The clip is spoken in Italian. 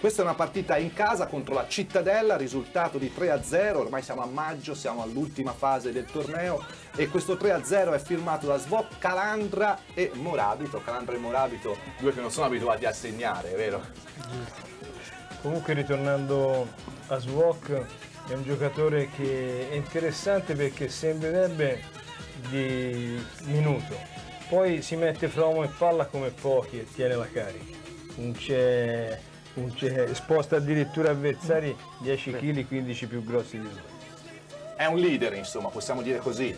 Questa è una partita in casa contro la Cittadella, risultato di 3-0, ormai siamo a maggio, siamo all'ultima fase del torneo e questo 3-0 è firmato da Svok, Calandra e Morabito. Calandra e Morabito, due che non sono abituati a segnare, vero? Comunque ritornando a Svok, è un giocatore che è interessante perché sembrerebbe di minuto, poi si mette fra uomo e palla come pochi e tiene la carica. Non c'è c'è- sposta addirittura avversari 10 kg, 15 più grossi di lui. È un leader, insomma, possiamo dire così.